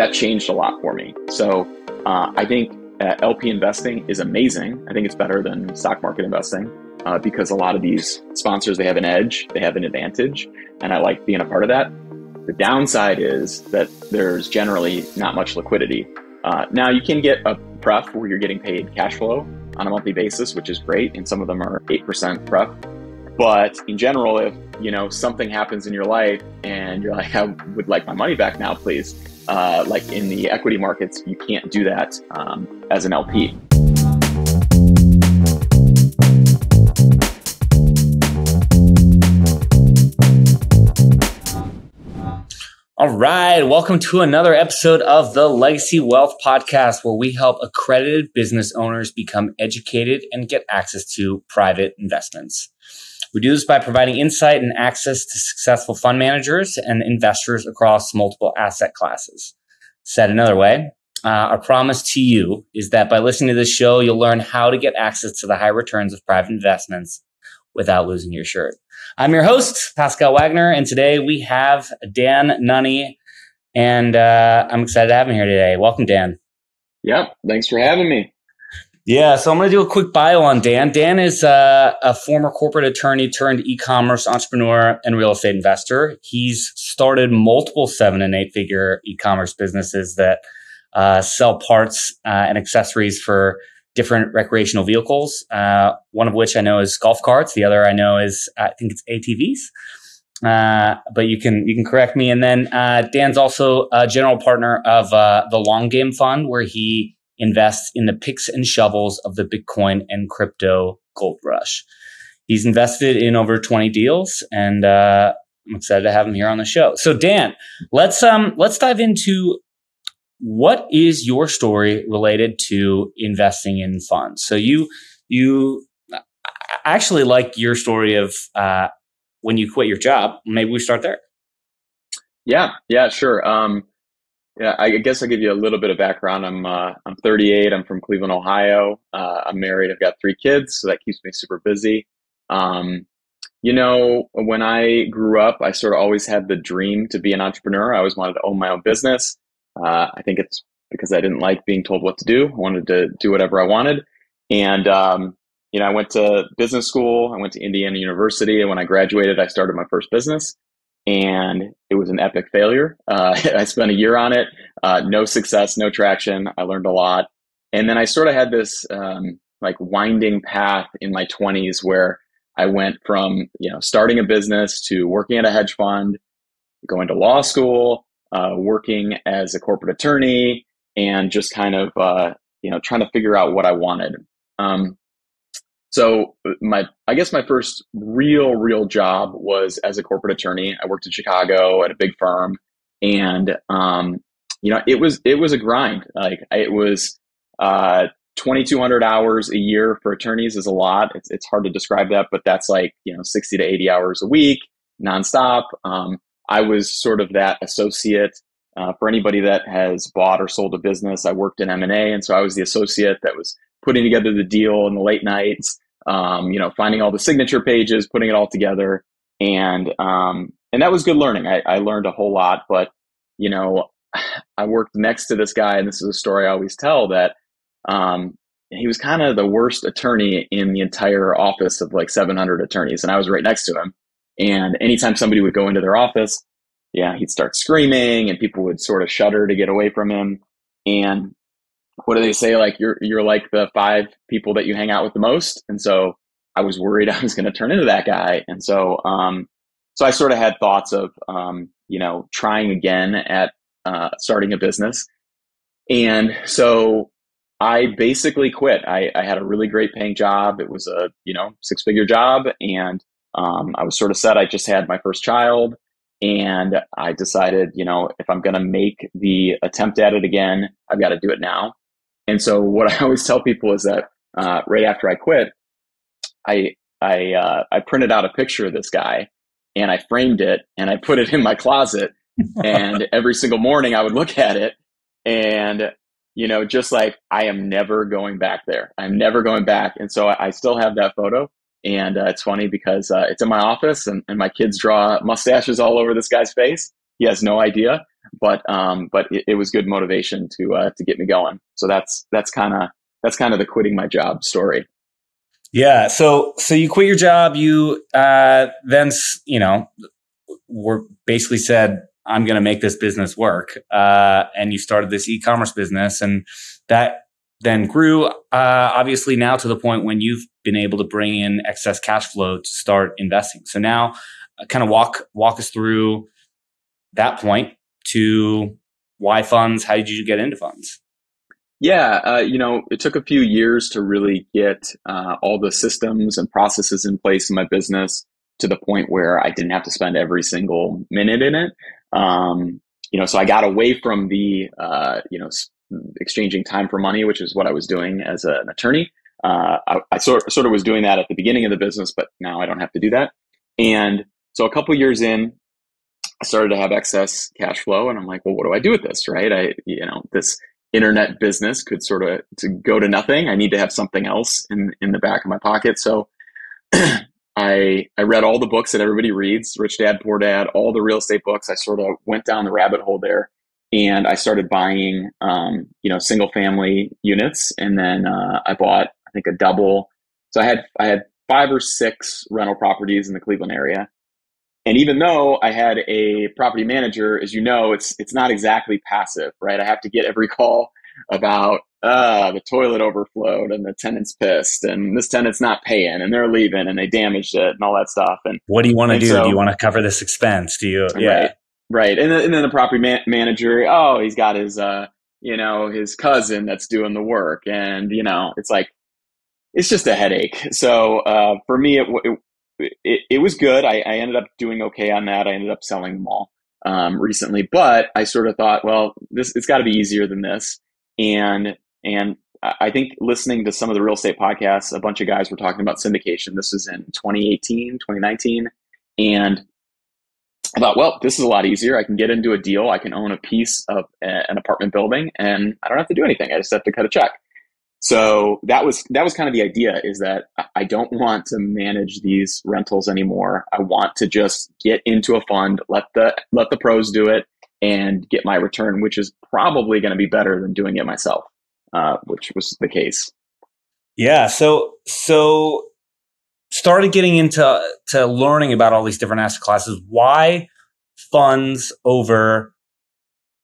that changed a lot for me. So uh, I think uh, LP investing is amazing. I think it's better than stock market investing uh, because a lot of these sponsors they have an edge, they have an advantage, and I like being a part of that. The downside is that there's generally not much liquidity. Uh, now you can get a pref where you're getting paid cash flow on a monthly basis, which is great, and some of them are eight percent pref. But in general, if you know something happens in your life and you're like, I would like my money back now, please. Uh, like in the equity markets, you can't do that um, as an LP. All right. Welcome to another episode of the Legacy Wealth Podcast, where we help accredited business owners become educated and get access to private investments. We do this by providing insight and access to successful fund managers and investors across multiple asset classes. Said another way, uh, our promise to you is that by listening to this show, you'll learn how to get access to the high returns of private investments without losing your shirt. I'm your host, Pascal Wagner, and today we have Dan Nunney, and uh, I'm excited to have him here today. Welcome, Dan. Yep, thanks for having me. Yeah, so I'm going to do a quick bio on Dan. Dan is uh, a former corporate attorney turned e-commerce entrepreneur and real estate investor. He's started multiple seven and eight figure e-commerce businesses that uh, sell parts uh, and accessories for different recreational vehicles. Uh, one of which I know is golf carts. The other I know is I think it's ATVs. Uh, but you can you can correct me. And then uh, Dan's also a general partner of uh, the Long Game Fund, where he invests in the picks and shovels of the Bitcoin and crypto gold rush. He's invested in over 20 deals, and uh, I'm excited to have him here on the show. So, Dan, let's um let's dive into what is your story related to investing in funds? So you you actually like your story of uh, when you quit your job. Maybe we start there. Yeah, yeah, sure. Um, yeah, I guess I'll give you a little bit of background. I'm uh, I'm 38. I'm from Cleveland, Ohio. Uh, I'm married. I've got three kids, so that keeps me super busy. Um, you know, when I grew up, I sort of always had the dream to be an entrepreneur. I always wanted to own my own business. Uh, I think it's because I didn't like being told what to do. I wanted to do whatever I wanted. And, um, you know, I went to business school. I went to Indiana University. And when I graduated, I started my first business. And it was an epic failure. Uh, I spent a year on it, uh, no success, no traction. I learned a lot. And then I sort of had this um, like winding path in my 20s where I went from, you know, starting a business to working at a hedge fund, going to law school, uh, working as a corporate attorney and just kind of uh, you know trying to figure out what I wanted. Um, so my I guess my first real real job was as a corporate attorney. I worked in Chicago at a big firm, and um, you know it was it was a grind. Like it was. Uh, 2200 hours a year for attorneys is a lot. It's, it's hard to describe that, but that's like, you know, 60 to 80 hours a week, nonstop. Um, I was sort of that associate uh, for anybody that has bought or sold a business. I worked in M and A, and so I was the associate that was putting together the deal in the late nights. Um, you know, finding all the signature pages, putting it all together, and um, and that was good learning. I, I learned a whole lot, but you know, I worked next to this guy, and this is a story I always tell that um, he was kind of the worst attorney in the entire office of like 700 attorneys, and I was right next to him. And anytime somebody would go into their office, yeah, he'd start screaming and people would sort of shudder to get away from him. And what do they say? Like you're you're like the five people that you hang out with the most. And so I was worried I was going to turn into that guy. And so um, so I sort of had thoughts of um, you know trying again at uh, starting a business. And so I basically quit. I, I had a really great paying job. It was a you know six figure job, and um, I was sort of set. I just had my first child, and I decided, you know, if I'm going to make the attempt at it again, I've got to do it now. And so, what I always tell people is that uh, right after I quit, I I uh, I printed out a picture of this guy, and I framed it, and I put it in my closet. and every single morning, I would look at it, and you know, just like I am never going back there. I'm never going back. And so I still have that photo. And uh, it's funny because uh, it's in my office and, and my kids draw mustaches all over this guy's face. He has no idea. But um, but it, it, was good motivation to uh, to get me going. So that's that's kind of that's kind of the quitting my job story. Yeah. So so you quit your job. You uh, then you know were basically said I'm going to make this business work, uh, and you started this e-commerce business, and that then grew. Uh, obviously now to the point when you've been able to bring in excess cash flow to start investing. So now, uh, kind of walk walk us through that point to why funds. How did you get into funds? Yeah, uh, you know, it took a few years to really get uh, all the systems and processes in place in my business to the point where I didn't have to spend every single minute in it. Um, you know, so I got away from the, uh, you know, exchanging time for money, which is what I was doing as an attorney. Uh, I, I, sort, sort of was doing that at the beginning of the business, but now I don't have to do that. And so a couple years in, I started to have excess cash flow, and I'm like, well, what do I do with this? Right? I, you know, this internet business could sort of to go to nothing. I need to have something else in in the back of my pocket. So I I read all the books that everybody reads, Rich Dad Poor Dad, all the real estate books. I sort of went down the rabbit hole there, and I started buying um, you know single family units, and then uh, I bought I think a double. So I had I had five or six rental properties in the Cleveland area. And even though I had a property manager, as you know, it's it's not exactly passive, right? I have to get every call about uh, the toilet overflowed and the tenant's pissed and this tenant's not paying and they're leaving and they damaged it and all that stuff. And what do you want to do? So, do you want to cover this expense? Do you? Yeah. Right. right. And, then, and then the property man- manager, oh, he's got his, uh, you know, his cousin that's doing the work. And, you know, it's like, it's just a headache. So, uh, for me, it, it it, it was good. I, I, ended up doing okay on that. I ended up selling them all um, recently, but I sort of thought, well, this it's got to be easier than this. And and I think listening to some of the real estate podcasts, a bunch of guys were talking about syndication. This was in 2018, 2019, and I thought, well, this is a lot easier. I can get into a deal. I can own a piece of an apartment building, and I don't have to do anything. I just have to cut a check. So that was that was kind of the idea is that I don't want to manage these rentals anymore. I want to just get into a fund, let the let the pros do it and get my return, which is probably going to be better than doing it myself, uh, which was the case. Yeah, so so started getting into to learning about all these different asset classes. Why funds over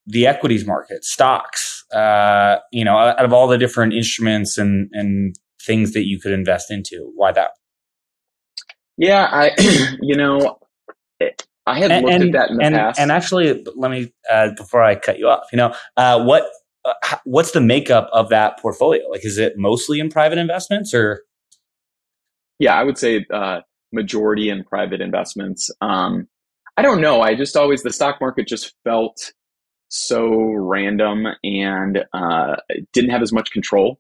the equities market, stocks, uh, you know, out of all the different instruments and, and things that you could invest into, why that? Yeah, I, you know, I had and, looked at that in the and, past. And actually, let me, uh, before I cut you off, you know, uh, what, uh, what's the makeup of that portfolio? Like, is it mostly in private investments or? Yeah, I would say, uh, majority in private investments. Um, I don't know. I just always, the stock market just felt so random and uh, didn't have as much control.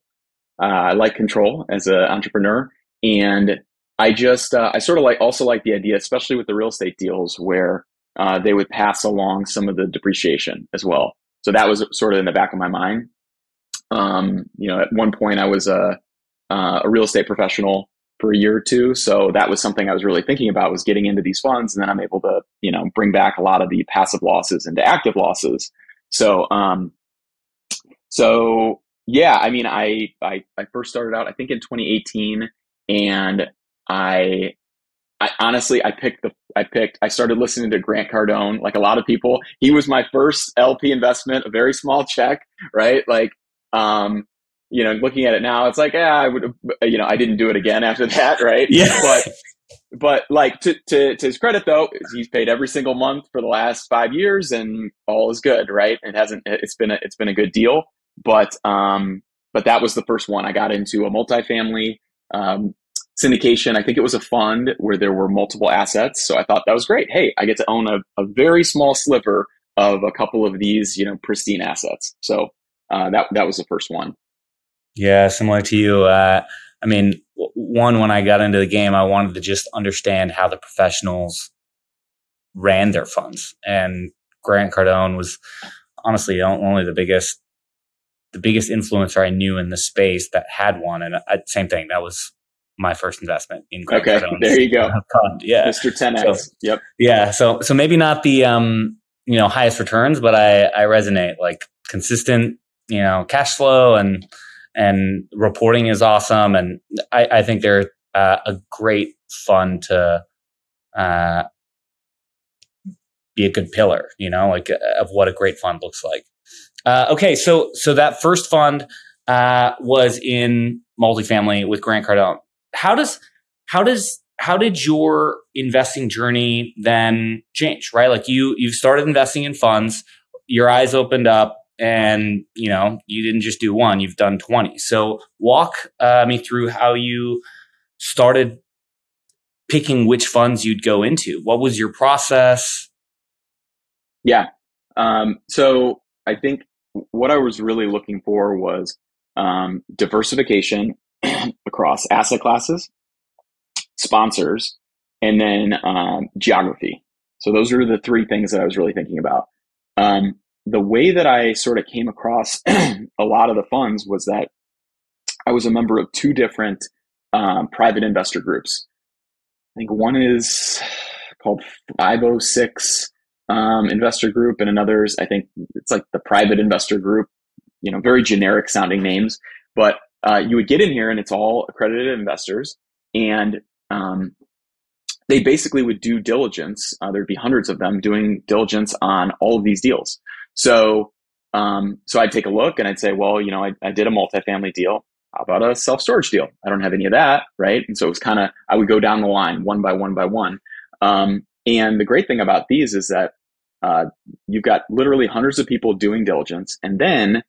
Uh, I like control as an entrepreneur, and I just uh, I sort of like also like the idea, especially with the real estate deals, where uh, they would pass along some of the depreciation as well. So that was sort of in the back of my mind. Um, you know, at one point I was a uh, a real estate professional for a year or two. So that was something I was really thinking about was getting into these funds and then I'm able to, you know, bring back a lot of the passive losses into active losses. So, um, so yeah, I mean, I, I, I first started out, I think in 2018 and I, I honestly, I picked the, I picked, I started listening to Grant Cardone, like a lot of people. He was my first LP investment, a very small check, right? Like, um, you know, looking at it now, it's like, yeah, I would, you know, I didn't do it again after that, right? Yeah. But, but like to, to, to his credit though, he's paid every single month for the last five years and all is good, right? It hasn't, it's been a, it's been a good deal. But, um, but that was the first one I got into a multifamily, um, syndication. I think it was a fund where there were multiple assets. So I thought that was great. Hey, I get to own a, a very small sliver of a couple of these, you know, pristine assets. So, uh, that, that was the first one. Yeah, similar to you. Uh, I mean, one, when I got into the game, I wanted to just understand how the professionals ran their funds. And Grant Cardone was honestly only the biggest, the biggest influencer I knew in the space that had one. And uh, same thing, that was my first investment in Grant okay, Cardone's there you go. Fund. Yeah. Mr. 10X. So, yep. Yeah. So, so maybe not the, um, you know highest returns, but I I resonate like consistent you know cash flow and and reporting is awesome, and I, I think they're uh, a great fund to uh, be a good pillar, you know, like uh, of what a great fund looks like. Uh, okay, so so that first fund uh, was in multifamily with Grant Cardone. How does how does how did your investing journey then change? Right, like you you've started investing in funds, your eyes opened up, and you know you didn't just do one; you've done twenty. So walk uh, me through how you started picking which funds you'd go into. What was your process? Yeah. Um, so I think what I was really looking for was um, diversification across asset classes, sponsors, and then um, geography. So those are the three things that I was really thinking about. Um, the way that I sort of came across a lot of the funds was that I was a member of two different um, private investor groups. I think one is called 506 um, investor group, and another's I think it's like the private investor group. You know, very generic sounding names, but uh, you would get in here, and it's all accredited investors, and um, they basically would do diligence. Uh, there'd be hundreds of them doing diligence on all of these deals. So, um, so I'd take a look and I'd say, well, you know, I, I did a multifamily deal. How about a self storage deal? I don't have any of that, right? And so it was kind of I would go down the line one by one by one. Um, and the great thing about these is that uh, you've got literally hundreds of people doing diligence, and then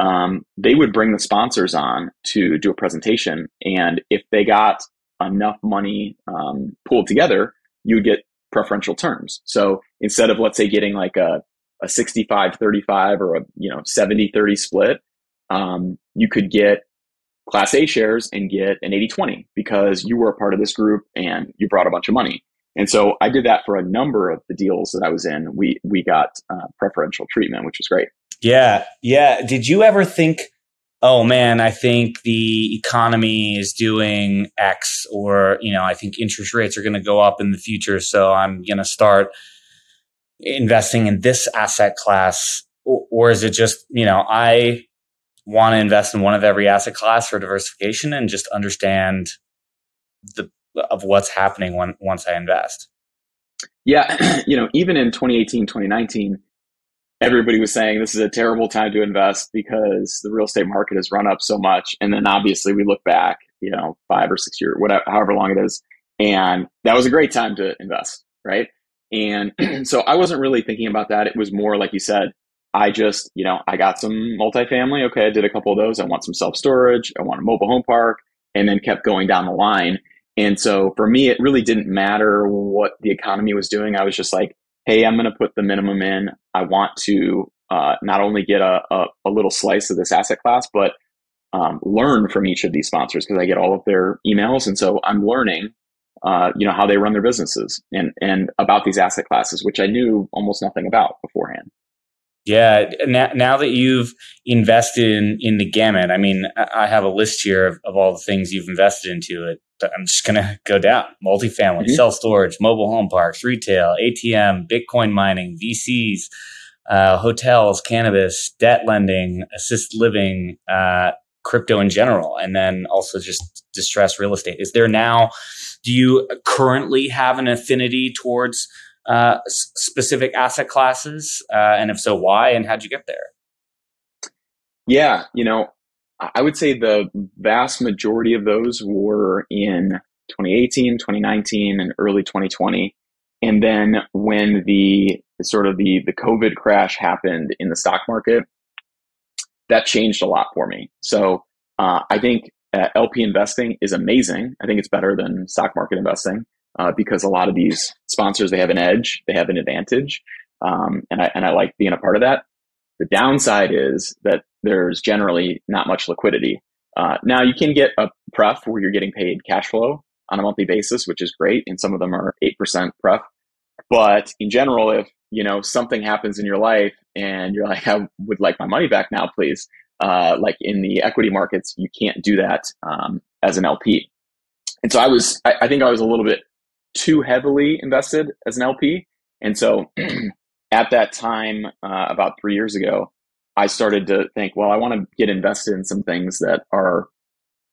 um, they would bring the sponsors on to do a presentation. And if they got enough money um, pulled together, you would get preferential terms. So instead of let's say getting like a a 65 35 or a you know 70 30 split um, you could get class A shares and get an 80 20 because you were a part of this group and you brought a bunch of money. And so I did that for a number of the deals that I was in. We we got uh, preferential treatment, which was great. Yeah, yeah. Did you ever think, oh man, I think the economy is doing X, or you know, I think interest rates are going to go up in the future, so I'm going to start investing in this asset class, or, is it just you know I want to invest in one of every asset class for diversification and just understand the of what's happening when once I invest. Yeah, you know, even in 2018, 2019, everybody was saying this is a terrible time to invest because the real estate market has run up so much. And then obviously we look back, you know, five or six years, whatever, however long it is, and that was a great time to invest, right? And so I wasn't really thinking about that. It was more like you said, I just, you know, I got some multifamily. Okay, I did a couple of those. I want some self storage. I want a mobile home park, and then kept going down the line. And so for me, it really didn't matter what the economy was doing. I was just like, hey, I'm going to put the minimum in. I want to uh, not only get a, a, a, little slice of this asset class, but um, learn from each of these sponsors because I get all of their emails. And so I'm learning, uh, you know, how they run their businesses and, and about these asset classes, which I knew almost nothing about beforehand. Yeah. Now, now that you've invested in, in the gamut, I mean, I have a list here of, of all the things you've invested into it. I'm just going to go down multifamily, mm-hmm. self storage, mobile home parks, retail, ATM, Bitcoin mining, VCs, uh, hotels, cannabis, debt lending, assisted living, uh, crypto in general, and then also just distressed real estate. Is there now, do you currently have an affinity towards uh, specific asset classes? Uh, and if so, why? And how'd you get there? Yeah, you know, I would say the vast majority of those were in 2018, 2019, and early 2020. And then when the sort of the, the COVID crash happened in the stock market, that changed a lot for me. So uh, I think uh, LP investing is amazing. I think it's better than stock market investing uh, because a lot of these sponsors they have an edge, they have an advantage, um, and I and I like being a part of that. The downside is that there's generally not much liquidity. Uh, now you can get a pref where you're getting paid cash flow on a monthly basis, which is great, and some of them are eight percent pref. But in general, if you know something happens in your life and you're like, I would like my money back now, please. Uh, like in the equity markets, you can't do that um, as an LP. And so I was, I, I think I was a little bit too heavily invested as an LP. And so at that time, uh, about three years ago, I started to think, well, I want to get invested in some things that are,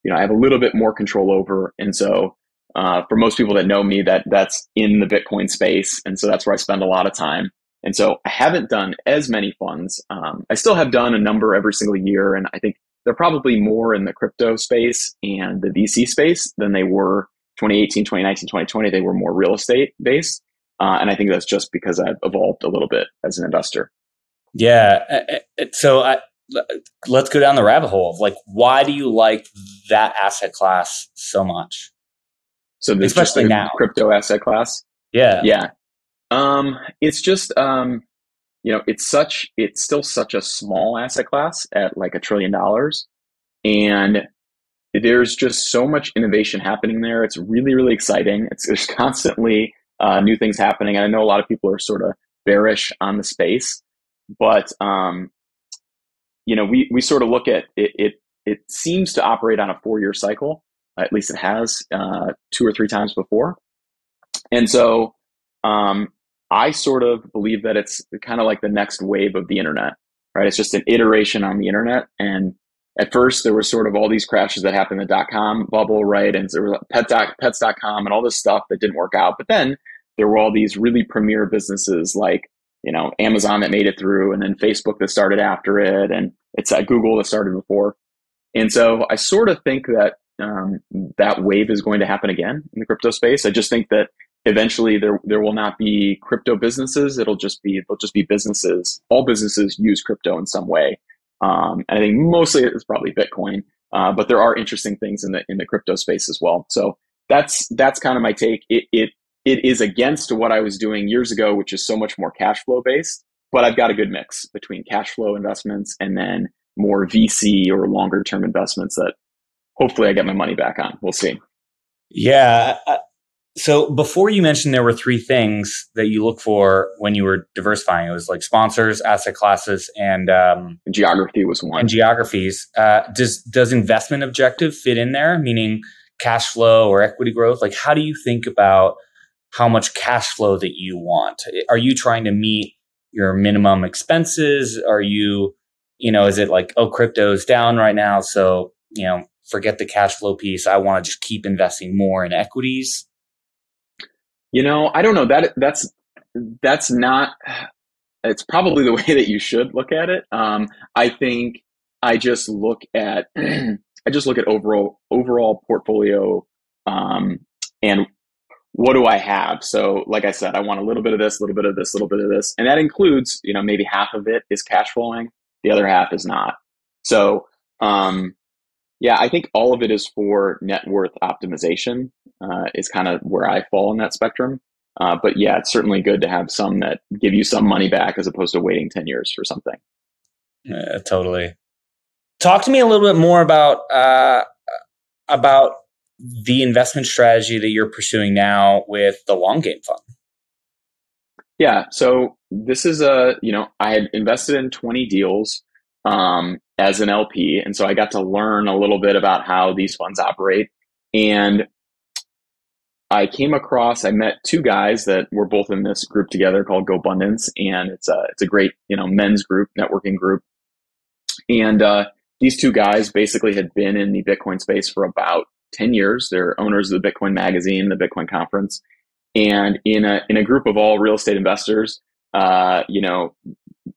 you know, I have a little bit more control over. And so, uh, for most people that know me, that that's in the Bitcoin space, and so that's where I spend a lot of time. And so I haven't done as many funds. Um, I still have done a number every single year, and I think they're probably more in the crypto space and the VC space than they were 2018, 2019, 2020. They were more real estate based. Uh, and I think that's just because I've evolved a little bit as an investor. Yeah. So I, let's go down the rabbit hole of like, why do you like that asset class so much? So especially now, crypto asset class. Yeah. Yeah. Um, it's just, um, you know, it's such, it's still such a small asset class at like a trillion dollars. And there's just so much innovation happening there. It's really, really exciting. It's, there's constantly uh, new things happening. And I know a lot of people are sort of bearish on the space, but um, you know, we we sort of look at it. It, it seems to operate on a four year cycle. At least it has uh, two or three times before. And so um, I sort of believe that it's kind of like the next wave of the internet, right? It's just an iteration on the internet. And at first, there was sort of all these crashes that happened in the dot com bubble, right? And there was pet doc, pets.com and all this stuff that didn't work out. But then there were all these really premier businesses like, you know, Amazon that made it through and then Facebook that started after it. And it's at Google that started before. And so I sort of think that um, that wave is going to happen again in the crypto space. I just think that eventually there there will not be crypto businesses. It'll just be it'll just be businesses. All businesses use crypto in some way, um, and I think mostly it's probably Bitcoin. Uh, but there are interesting things in the in the crypto space as well. So that's that's kind of my take. It it it is against what I was doing years ago, which is so much more cash flow based. But I've got a good mix between cash flow investments and then more VC or longer term investments that hopefully I get my money back on. We'll see. Yeah. So before you mentioned there were three things that you look for when you were diversifying. It was like sponsors, asset classes, and um, geography was one. And geographies. Uh, does does investment objective fit in there? Meaning cash flow or equity growth? Like how do you think about how much cash flow that you want? Are you trying to meet your minimum expenses? Are you, you know, is it like, oh, crypto's down right now, so you know, forget the cash flow piece. I want to just keep investing more in equities. You know, I don't know that that's that's not. It's probably the way that you should look at it. Um, I think I just look at I just look at overall overall portfolio um, and what do I have? So, like I said, I want a little bit of this, a little bit of this, a little bit of this, and that includes, you know, maybe half of it is cash flowing, the other half is not. So, um, yeah, I think all of it is for net worth optimization. Uh, is kind of where I fall in that spectrum. Uh, but yeah, it's certainly good to have some that give you some money back as opposed to waiting ten years for something. Yeah, totally. Talk to me a little bit more about uh, about the investment strategy that you're pursuing now with the long game fund. Yeah, so this is a you know I had invested in twenty deals um, as an LP. And so I got to learn a little bit about how these funds operate. And I came across, I met two guys that were both in this group together called GoBundance. And it's a, it's a great, you know, men's group, networking group. And uh, these two guys basically had been in the Bitcoin space for about 10 years. They're owners of the Bitcoin magazine, the Bitcoin conference. And in a, in a group of all real estate investors, uh, you know,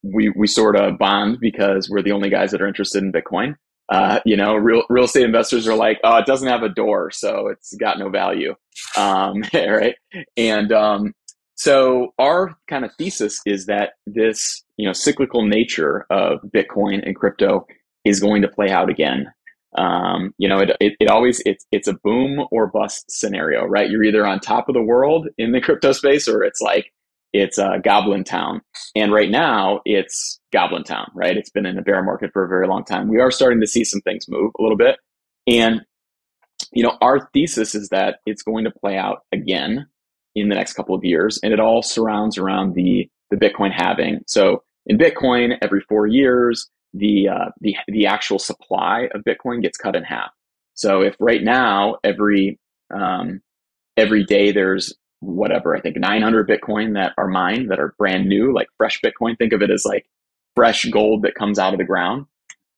we we sort of bond because we're the only guys that are interested in Bitcoin. Uh, you know, real real estate investors are like, oh, it doesn't have a door, so it's got no value, um, right? And um, so our kind of thesis is that this you know cyclical nature of Bitcoin and crypto is going to play out again. Um, you know, it, it, it always it's it's a boom or bust scenario, right? You're either on top of the world in the crypto space, or it's like it's uh, Goblin Town. And right now it's Goblin Town, right? It's been in a bear market for a very long time. We are starting to see some things move a little bit. And, you know, our thesis is that it's going to play out again in the next couple of years. And it all surrounds around the, the Bitcoin halving. So in Bitcoin, every four years, the, uh, the, the actual supply of Bitcoin gets cut in half. So if right now, every, um, every day there's whatever, I think 900 Bitcoin that are mine that are brand new, like fresh Bitcoin. Think of it as like fresh gold that comes out of the ground.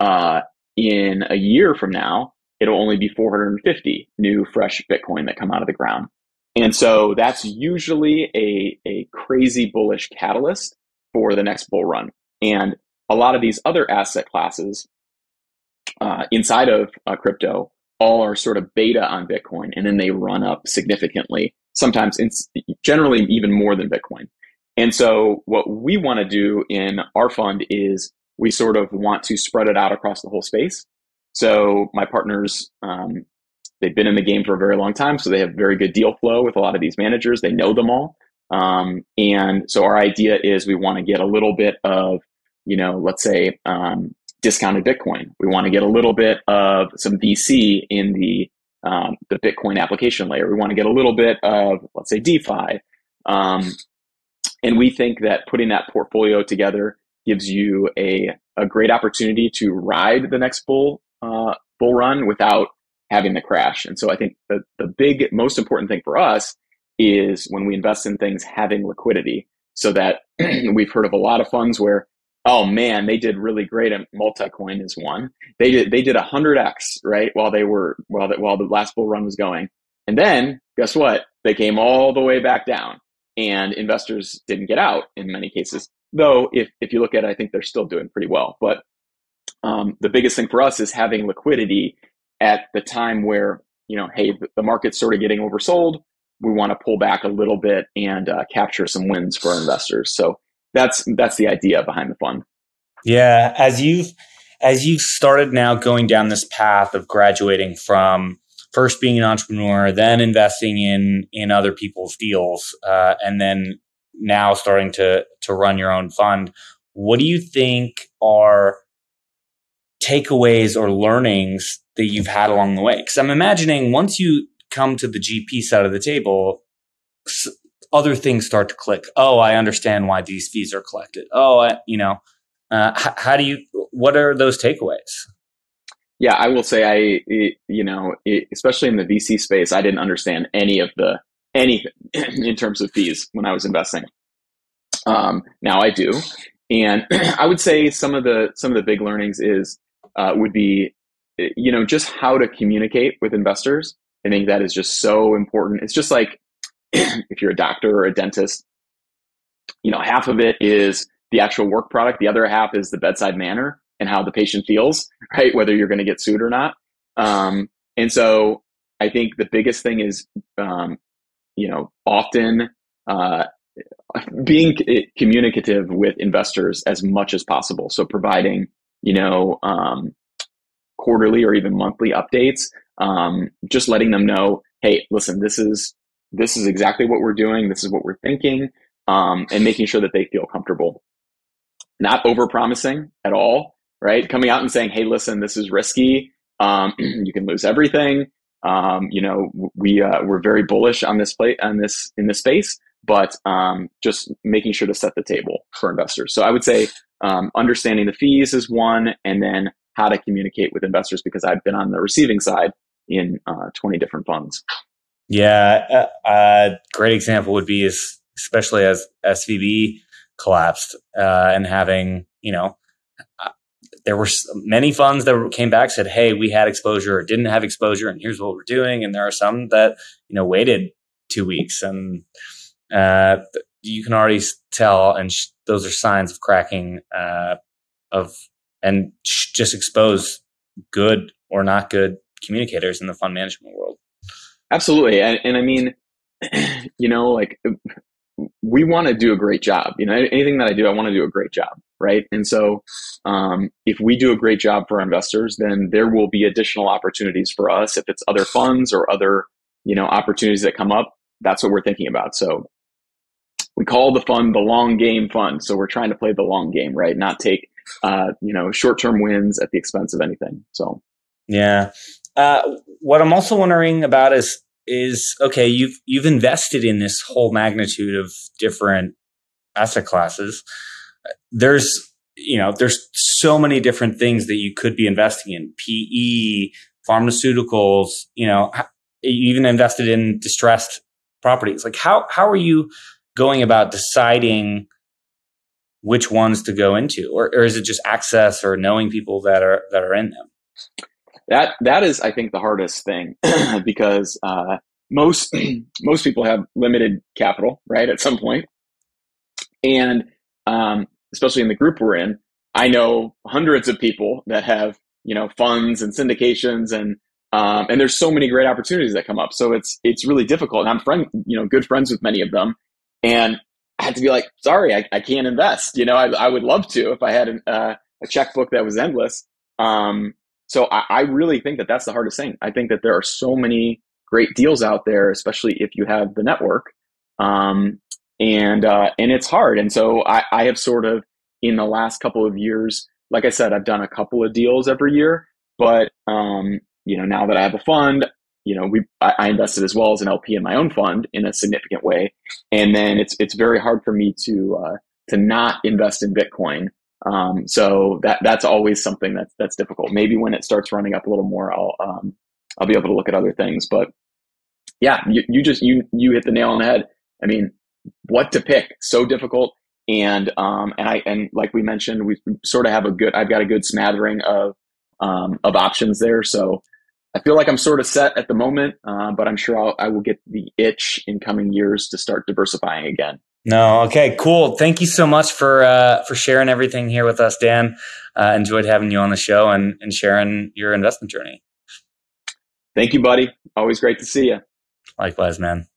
Uh, in a year from now, it'll only be 450 new fresh Bitcoin that come out of the ground. And so that's usually a, a crazy bullish catalyst for the next bull run. And a lot of these other asset classes uh, inside of uh, crypto all are sort of beta on Bitcoin, and then they run up significantly, sometimes generally even more than Bitcoin. And so what we want to do in our fund is we sort of want to spread it out across the whole space. So my partners, um, they've been in the game for a very long time, so they have very good deal flow with a lot of these managers. They know them all. Um, and so our idea is we want to get a little bit of, you know, let's say um, discounted Bitcoin. We want to get a little bit of some VC in the um, the Bitcoin application layer. We want to get a little bit of, let's say, DeFi. Um, and we think that putting that portfolio together gives you a, a great opportunity to ride the next bull uh, bull run without having the crash. And so I think the, the big, most important thing for us is when we invest in things, having liquidity so that we've heard of a lot of funds where oh man, they did really great at Multicoin is one. They did they did hundred x right while they were while the, while the last bull run was going, and then guess what? They came all the way back down, and investors didn't get out in many cases. Though if if you look at, it, I think they're still doing pretty well. But um, the biggest thing for us is having liquidity at the time where you know, hey, the market's sort of getting oversold. We want to pull back a little bit and uh, capture some wins for our investors. So that's that's the idea behind the fund. Yeah, as you've as you've started now going down this path of graduating from first being an entrepreneur, then investing in in other people's deals, uh, and then now starting to to run your own fund. What do you think are takeaways or learnings that you've had along the way? Because I'm imagining once you come to the GP side of the table, other things start to click. Oh, I understand why these fees are collected. Oh, I, you know, uh, how do you? What are those takeaways? Yeah, I will say I, you know, especially in the VC space, I didn't understand any of the anything in terms of fees when I was investing. Um, now I do, and I would say some of the some of the big learnings is uh, would be, you know, just how to communicate with investors. I think that is just so important. It's just like if you're a doctor or a dentist, you know, half of it is the actual work product. The other half is the bedside manner and how the patient feels, right? Whether you're going to get sued or not. Um, and so I think the biggest thing is, um, you know, often uh, being communicative with investors as much as possible. So providing, you know, um, quarterly or even monthly updates, um, just letting them know, hey, listen, this is this is exactly what we're doing. This is what we're thinking, um, and making sure that they feel comfortable. Not over promising at all, right? Coming out and saying, "Hey, listen, this is risky. Um, you can lose everything." Um, you know, we uh, we're very bullish on this play on this in this space, but um, just making sure to set the table for investors. So I would say um, understanding the fees is one, and then how to communicate with investors because I've been on the receiving side in uh, 20 different funds. Yeah, a, a great example would be is especially as SVB collapsed uh, and having you know uh, there were many funds that came back said hey we had exposure or didn't have exposure and here's what we're doing. And there are some that you know waited two weeks and uh, you can already tell and sh- those are signs of cracking uh, of and sh- just expose good or not good communicators in the fund management world Absolutely. And, and I mean, you know, like we want to do a great job. You know, anything that I do, I want to do a great job. Right. And so, um, if we do a great job for investors, then there will be additional opportunities for us. If it's other funds or other, you know, opportunities that come up, that's what we're thinking about. So we call the fund the long game fund. So we're trying to play the long game, right? Not take, uh, you know, short term wins at the expense of anything. So, yeah. Uh, what I'm also wondering about is is okay. You've you've invested in this whole magnitude of different asset classes. There's you know there's so many different things that you could be investing in. PE, pharmaceuticals. You know, you even invested in distressed properties. Like how how are you going about deciding which ones to go into, or, or is it just access or knowing people that are that are in them? That that is, I think, the hardest thing because uh, most most people have limited capital, right? At some point, and um, especially in the group we're in, I know hundreds of people that have you know funds and syndications and um, and there's so many great opportunities that come up. So it's it's really difficult. And I'm friend, you know, good friends with many of them, and I had to be like, sorry, I, I can't invest. You know, I, I would love to if I had an, uh, a checkbook that was endless. Um, so I, I really think that that's the hardest thing. I think that there are so many great deals out there, especially if you have the network. Um, and uh, and it's hard. And so I, I have sort of in the last couple of years, like I said, I've done a couple of deals every year, but um, you know, now that I have a fund, you know, we I, I, invested as well as an LP in my own fund in a significant way, and then it's it's very hard for me to uh, to not invest in Bitcoin. Um, so that that's always something that's that's difficult. Maybe when it starts running up a little more, I'll um, I'll be able to look at other things. But yeah, you, you just you you hit the nail on the head. I mean, what to pick? So difficult. And um and I and like we mentioned, we sort of have a good. I've got a good smattering of um of options there. So I feel like I'm sort of set at the moment, uh, but I'm sure I'll, I will get the itch in coming years to start diversifying again. No, okay, cool. Thank you so much for uh, for sharing everything here with us, Dan. Uh, enjoyed having you on the show and, and sharing your investment journey. Thank you, buddy. Always great to see you. Likewise, man.